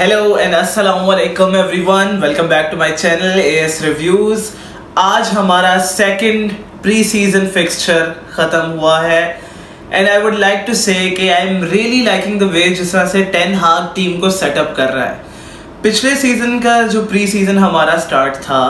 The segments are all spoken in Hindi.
हेलो एंड अस्सलाम वालेकुम everyone welcome back to my channel AS reviews आज हमारा सेकंड प्री सीज़न फिक्सचर ख़त्म हुआ है। And I would like to say कि I am really liking the way जिस तरह से टेन हाग टीम को सेटअप कर रहा है। पिछले सीज़न का जो प्री सीज़न हमारा स्टार्ट था,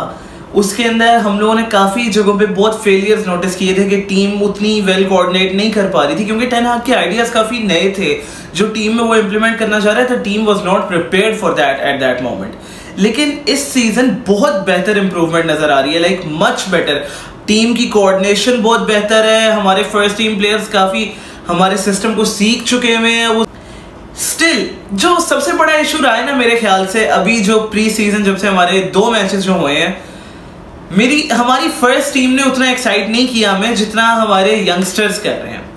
उसके अंदर हम लोगों ने काफ़ी जगहों पे बहुत फेलियर्स नोटिस किए थे कि टीम उतनी वेल well कोऑर्डिनेट नहीं कर पा रही थी, क्योंकि टेन हाग के आइडियाज़ काफ़ी नए थे। जो टीम में वो इम्प्लीमेंट करना चाह रहा था team was not prepare for that at that moment लेकिन इस सीज़न बहुत बेहतर इंप्रूवमेंट नज़र आ रही है लाइक मच बेटर टीम की कोऑर्डिनेशन बहुत बेहतर है, हमारे फ़र्स्ट टीम प्लेयर्स काफ़ी हमारे सिस्टम को सीख चुके हुए हैं, वो स्टिल जो सबसे बड़ा इशू रहा है ना मेरे ख्याल से, अभी जो प्री सीज़न जब से हमारे दो मैचेस जो हुए हैं, मेरी, हमारी फ़र्स्ट टीम ने उतना एक्साइट नहीं किया हमें जितना हमारे यंगस्टर्स कर रहे हैं।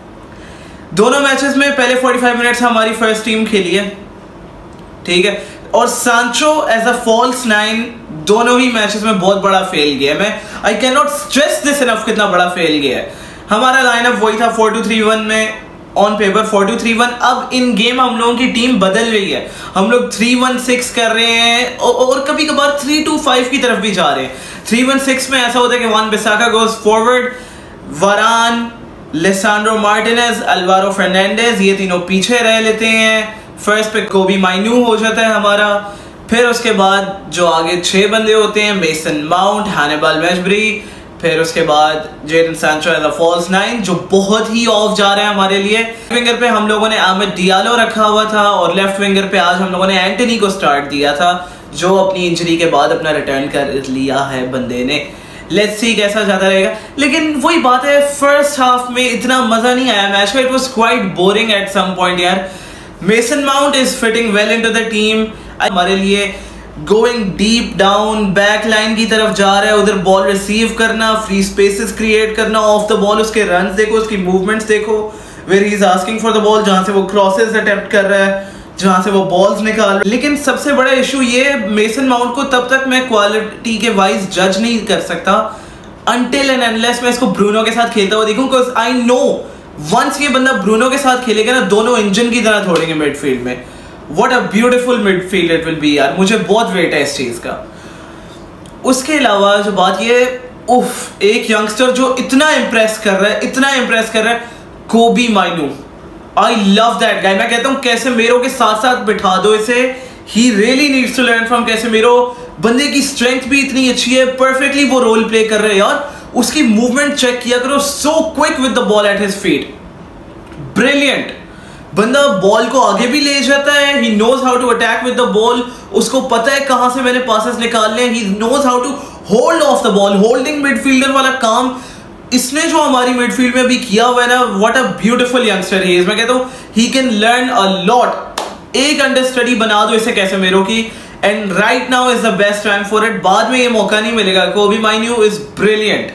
दोनों मैचेस में पहले 45 मिनट्स हमारी फ़र्स्ट टीम खेली है। ठीक है? और सांचो एज अ फॉल्स नाइन दोनों ही मैचेस में बहुत बड़ा फेल गया मैं I can not stress this enough कितना बड़ा फेल गया है। हमारा लाइनअप वही था फोर टू थ्री वन में on paper four two three one अब इन गेम हम लोगों की टीम बदल रही है। हम लोग थ्री वन सिक्स कर रहे हैं और, कभी कभार थ्री टू फाइव की तरफ़ भी जा रहे हैं। थ्री वन सिक्स में ऐसा होता है कि वन बिसाका गोज फॉरवर्ड वरान लेसांड्रो मार्टिनेज अल्वारो फर्नांडेज ये तीनों पीछे रह लेते हैं। फ़र्स्ट पे कोबी माइनू हो जाता है हमारा। फिर उसके बाद जो आगे छह बंदे होते हैं मेसन माउंट हैनेबल मैचबरी फिर उसके बाद Jadon Sancho as a false nine जो बहुत ही ऑफ़ जा रहा है हमारे लिए। विंगर पे हम लोगों ने आमिर डियालो रखा हुआ था और लेफ़्ट विंगर पे आज हम लोगों ने एंटनी को स्टार्ट दिया था, जो अपनी इंजरी के बाद अपना रिटर्न कर लिया है बंदे ने। लेट्स सी कैसा जाता रहेगा। लेकिन वही बात है फ़र्स्ट हाफ़ में इतना मज़ा नहीं आया मैच का। It was quite boring at some point यार। Mason Mount is fitting well into the team हमारे लिए going deep down back line की तरफ़ जा रहा है। उधर बॉल रिसीव करना फ्री स्पेसेस क्रिएट करना ऑफ़ द बॉल उसके रन देखो, उसकी मूवमेंट्स देखो। Where he is asking for the ball जहाँ से वो क्रॉसेस अटेम्प्ट कर रहा है। जहाँ से वो बॉल्स निकाल लेकिन सबसे बड़ा इशू ये मेसन माउंट को तब तक मैं क्वालिटी के वाइज जज नहीं कर सकता अनटिल एंड अनलेस मैं इसको ब्रूनो के साथ खेलता हुआ देखूँ बिकॉज़ आई नो वंस ये बंदा ब्रूनो के साथ खेलेगा ना, दोनों इंजन की तरह थोड़ेंगे मिडफील्ड में। What a beautiful midfield it will be यार। मुझे बहुत वेट है इस चीज़ का। उसके अलावा जो बात ये, उफ, एक यंगस्टर जो इतना इम्प्रेस कर रहा है, इतना इम्प्रेस कर रहा है कोबी माइनू आई लव दैट गाय मैं कहता हूँ, कैसे मेरो के साथ साथ बिठा दो इसे। He really needs to learn from Casemiro बंदे की स्ट्रेंथ भी इतनी अच्छी है। परफेक्टली वो रोल प्ले कर रहे हैं यार उसकी मूवमेंट चेक किया करो so quick with the ball at his feet brilliant बंदा बॉल को आगे भी ले जाता है। He knows how to attack with the ball उसको पता है कहाँ से मैंने पासेस निकालने he. Knows how to hold off the ball holding midfielder वाला काम इसने जो हमारी मिडफील्ड में भी किया हुआ है ना what a beautiful youngster he मैं कहता हूँ he can learn a lot एक अंडर स्टडी बना दो इसे कैसे मेरो की and right now is the best time for it बाद में ये मौका नहीं मिलेगा Kobbie Mainoo is brilliant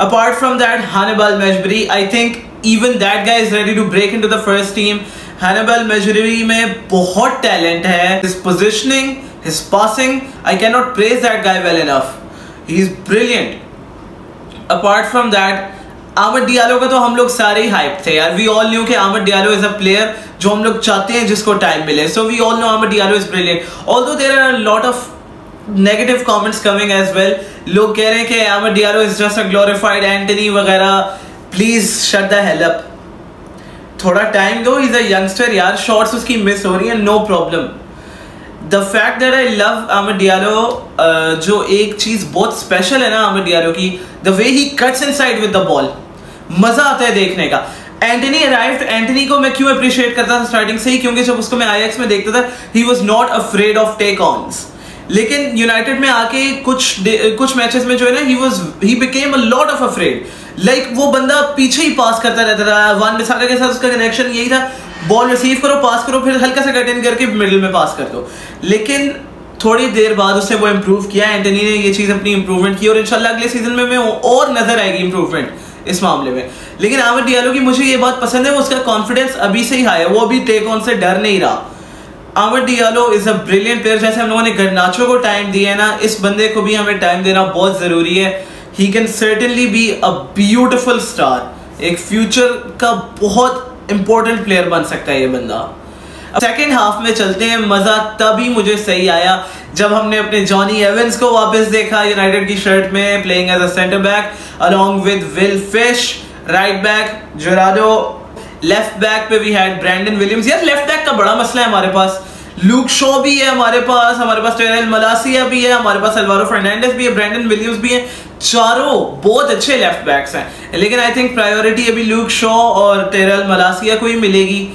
apart from that Hannibal Mejbri I think even that guy is ready to break into the first team Hannibal Mejbri में बहुत टैलेंट है. His positioning his passing I can not praise that guy well enough he is brilliant apart from that Amad Diallo का तो हम लोग सारे ही हाइप थे यार। वी ऑल न्यू कि Amad Diallo is a player जो हम लोग चाहते हैं जिसको टाइम मिले। So we all know Amad Diallo is brilliant although there are lot of negative comments coming as well लोग कह रहे हैं कि Amad Diallo is just a glorified Antony वगैरह। Please shut the hell up थोड़ा टाइम दो इज़ अ यंगस्टर यार। शॉर्ट्स उसकी मिस हो रही है no problem the fact that I love Amad Diallo जो एक चीज़ बहुत स्पेशल है ना आमिर डियालो की the way he cuts inside with the ball मज़ा आता है देखने का। एंटनी अराइव्ड एंटनी को मैं क्यों अप्रिशिएट करता था स्टार्टिंग से ही? क्योंकि जब उसको मैं आईएक्स में देखता था he was not afraid of take ons लेकिन यूनाइटेड में आके कुछ कुछ मैचेस में जो है ना he was he became a lot of afraid like वो बंदा पीछे ही पास करता रहता था। वन मिसाका के साथ उसका कनेक्शन यही था। बॉल रिसीव करो पास करो, फिर हल्का सा कट इन करके मिडिल में पास कर दो। लेकिन थोड़ी देर बाद उसने वो इम्प्रूव किया एंटनी ने ये चीज़ अपनी इंप्रूवमेंट की और इंशाल्लाह अगले सीज़न में मैं और नज़र आएगी इंप्रूवमेंट इस मामले में। लेकिन आमिर डियालो की मुझे ये बात पसंद है, वो उसका कॉन्फिडेंस अभी से ही हाई है, वो अभी टेक ऑन से डर नहीं रहा। Amad Diallo is a brilliant player जैसे हम लोगों ने गरनाचो को टाइम दिया है ना, इस बंदे को भी हमें टाइम देना बहुत ज़रूरी है। He can certainly be a beautiful star एक फ्यूचर का बहुत इंपॉर्टेंट प्लेयर बन सकता है ये बंदा। सेकेंड हाफ़ में चलते हैं, मज़ा तभी मुझे सही आया जब हमने अपने जॉनी एवेंस को वापस देखा यूनाइटेड की शर्ट में playing as a centre back along with Will Fish right back जोराडो left back पे वी हैड ब्रैंडन विलियम्स यार लेफ़्ट बैक का बड़ा मसला है हमारे पास। लूक शो भी है हमारे पास हमारे पास टेरल मलासिया भी है, हमारे पास अलवारो फर्नांडिस भी है, ब्रैंडन विलियम्स भी है। चारों बहुत अच्छे लेफ़्ट बैक्स हैं। लेकिन आई थिंक प्रायोरिटी अभी लूक शो और टेरल मलासिया को ही मिलेगी।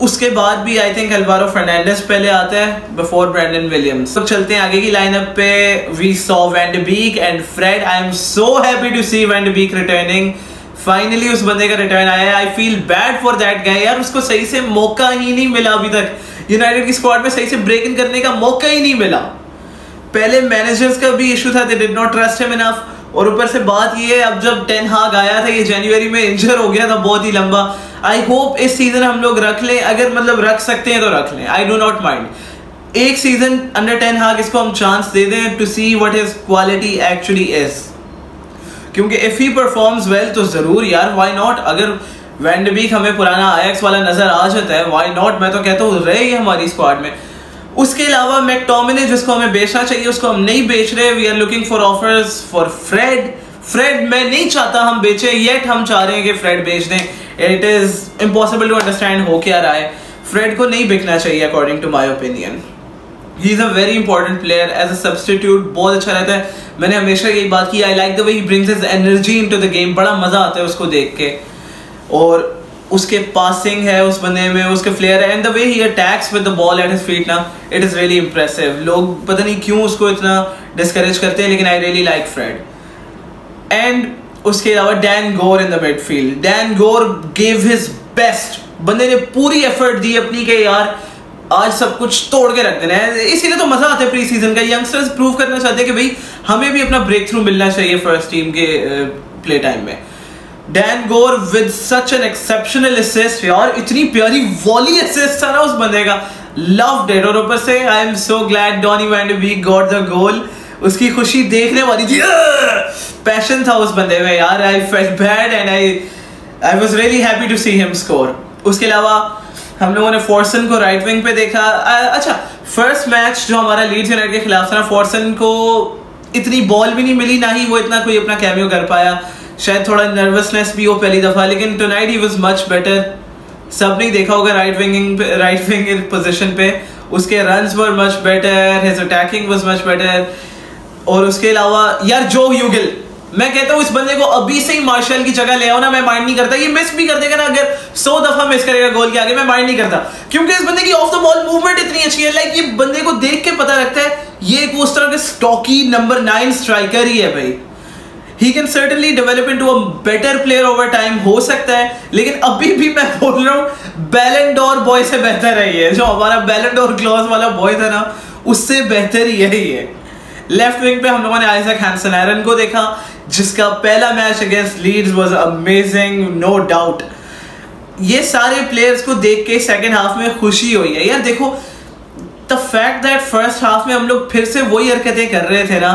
उसके बाद भी आई थिंक अलवारो फर्नांडिस पहले आता है बिफोर ब्रैंडन विलियम्स। तो चलते हैं आगे की लाइनअप पे। We saw Beek and Fred I am so happy to see Beek returning finally उस बंदे का रिटर्न आया I feel bad for that guy यार, उसको सही से मौका ही नहीं मिला अभी तक। यूनाइटेड की स्क्वाड में सही से ब्रेक इन करने का मौका ही नहीं मिला। पहले मैनेजर्स का भी इशू था they did not trust him enough और ऊपर से बात ये है, अब जब टेन हाग आया था, ये जनवरी में इंजर हो गया था, बहुत ही लंबा। आई होप इस सीज़न हम लोग रख लें। अगर मतलब रख सकते हैं तो रख लें। आई डो नॉट माइंड एक सीज़न अंडर टेन हाग इसको हम चांस दे दें to see what is quality actually is क्योंकि इफ़ ही परफॉर्म्स वेल तो ज़रूर यार व्हाई नॉट अगर वैंडबीक हमें पुराना आयक्स वाला नज़र आ जाता है व्हाई नॉट मैं तो कहता हूँ, रहे ही हमारी स्क्वाड में। उसके अलावा मैकटोमिने जिसको हमें बेचना चाहिए, उसको हम नहीं बेच रहे। We are looking for offers for Fred Fred मैं नहीं चाहता हम बेचे येट हम चाह रहे हैं कि फ्रेड बेच दें। It is impossible to understand हो क्या रहा है। फ्रेड को नहीं बिकना चाहिए according to my opinion he is a very important player as a substitute बहुत अच्छा रहता है। मैंने हमेशा यही बात की I like the way he brings his energy into the game बड़ा मज़ा आता है उसको देख के। और उसके पासिंग है उस बंदे में, उसके फ्लेयर है and the way he attacks with the ball at his feet ना इट इज़ रियली इंप्रेसिव लोग पता नहीं क्यों उसको इतना डिस्करेज करते हैं, लेकिन I really like Fred and उसके अलावा Dan Gore in the midfield Dan Gore give his best बंदे ने पूरी एफर्ट दी अपनी के यार, आज सब कुछ तोड़ के रख देना है। इसीलिए तो मज़ा आता है प्री सीज़न का। यंगस्टर्स प्रूव करना चाहते हैं कि भाई, हमें भी अपना ब्रेक थ्रू मिलना चाहिए फ़र्स्ट टीम के प्ले टाइम में। Dan Gore with such an exceptional assist यार इतनी प्यारी वॉली असिस्ट था ना उस बंदे का लव डेट और ऊपर से I am so glad Donny van we got the goal उसकी खुशी देखने वाली थी। पैशन था उस बंदे में, यार। I felt bad and I I was really happy to see him score उसके अलावा हम लोगों ने फोर्सन को राइट विंग पे देखा। अच्छा फ़र्स्ट मैच जो हमारा लीड्स यूनाइटेड के खिलाफ था ना फोर्सन को इतनी बॉल भी नहीं मिली, ना ही वो इतना कोई अपना कैमियो कर पाया। शायद थोड़ा नर्वसनेस भी हो पहली दफ़ा, लेकिन tonight he was much better सब नहीं देखा होगा right winging right wing position पे. उसके runs were much better his attacking was much better और उसके अलावा, यार जो यूगिल मैं कहता हूँ इस बंदे को अभी से ही मार्शल की जगह ले आओ ना, मैं माइंड नहीं करता। ये मिस भी कर देगा ना, अगर सौ दफ़ा मिस करेगा गोल के आगे, मैं माइंड नहीं करता। क्योंकि इस बंदे की ऑफ़ द बॉल मूवमेंट इतनी अच्छी है लाइक ये बंदे को देख के पता लगता है, ये एक उस तरह के stocky number nine striker he है भाई। He can certainly develop into a better player over time हो सकता है, लेकिन अभी भी मैं बोल रहा हूँ बैलेंडोर बॉय से बेहतर है ये, जो हमारा बैलेंडोर क्लॉज वाला बॉय था ना, उससे बेहतर ही है। लेफ़्ट विंग पे हम लोगों ने आइजक हैंसन एरन को देखा, जिसका पहला match against Leeds was amazing no doubt ये सारे प्लेयर्स को देख के सेकेंड हाफ़ में खुशी हुई है। यार देखो the fact that first half में हम लोग फिर से वही हरकतें कर रहे थे ना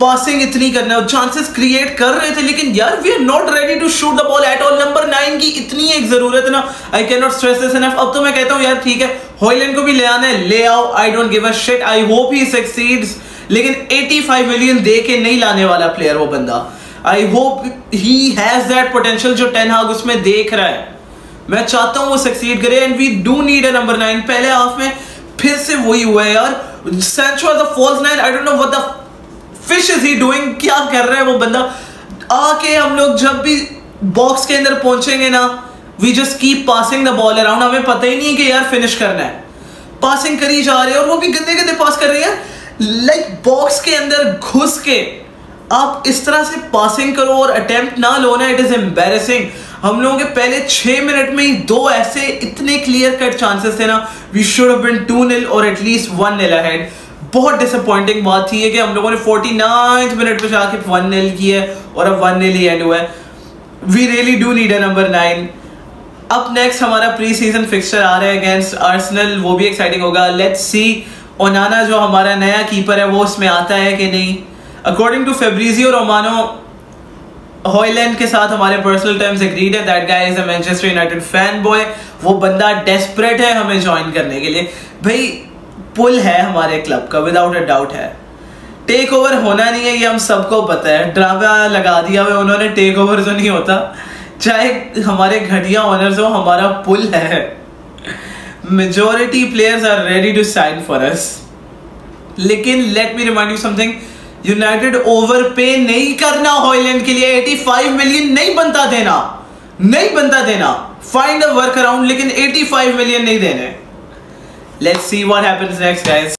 पासिंग इतनी करना है। चांसेस क्रिएट कर रहे थे, लेकिन यार we are not ready to shoot the ball at all number nine की इतनी एक ज़रूरत है ना। I can not stress this enough अब तो मैं कहता हूँ यार, ठीक है। हॉयलैंड को भी ले आना है। ले आओ। I don't give a shit I hope he succeeds लेकिन 85 मिलियन दे के नहीं लाने वाला प्लेयर वो बंदा। I hope he has that potential जो टेन हाग उसमें देख रहा है। मैं चाहता हूँ वो सक्सीड करे। And we do need a number nine पहले हाफ़ में फिर से वही हुआ है यार। Sancho the false nine I don't know what the fish is he doing क्या कर रहा है वो बंदा? आके हम लोग जब भी बॉक्स के अंदर पहुँचेंगे ना we just keep passing the ball around हमें पता ही नहीं है कि यार फिनिश करना है। पासिंग करी जा रहे हैं और वो भी गंदे गंदे पास कर रहे हैं। लाइक बॉक्स के अंदर घुस के आप इस तरह से पासिंग करो और अटेम्प्ट ना लो ना इट इज़ एम्बेरसिंग हम लोगों के पहले छह मिनट में ही दो ऐसे इतने क्लियर कट चांसेस थे ना we should have been two nil और at least one nil ahead बहुत डिसअपॉइंटिंग बात थी है कि हम लोगों ने फोर्टी नाइन्थ मिनट पे जाके वन निल की है और अब वन निल ही एंड हुआ है। We really do need a number nine अब नेक्स्ट हमारा प्री सीज़न फिक्सचर आ रहा है अगेंस्ट आर्सनल वो भी एक्साइटिंग होगा। लेट्स सी ओनाना जो हमारा नया कीपर है, वो उसमें आता है कि नहीं? According to Fabrizio Romano Hojlund के साथ हमारे पर्सनल टर्म्स एग्रीड है। That guy is a Manchester United fan boy वो बंदा डेस्परेट है हमें ज्वाइन करने के लिए। भाई पुल है हमारे क्लब का विदाउट अ डाउट है। टेक ओवर होना नहीं है, ये हम सबको पता है। ड्रामा लगा दिया हुआ उन्होंने टेक ओवर तो नहीं होता। चाहे हमारे घटिया ऑनर्स हो, हमारा पुल है। Majority players are ready to sign for us लेकिन let me remind you something United overpay नहीं करना हॉयलैंड के लिए 85 मिलियन नहीं बनता देना। नहीं बनता देना। फाइंड अ वर्क अराउंड लेकिन 85 मिलियन नहीं देने। Let's see what happens next guys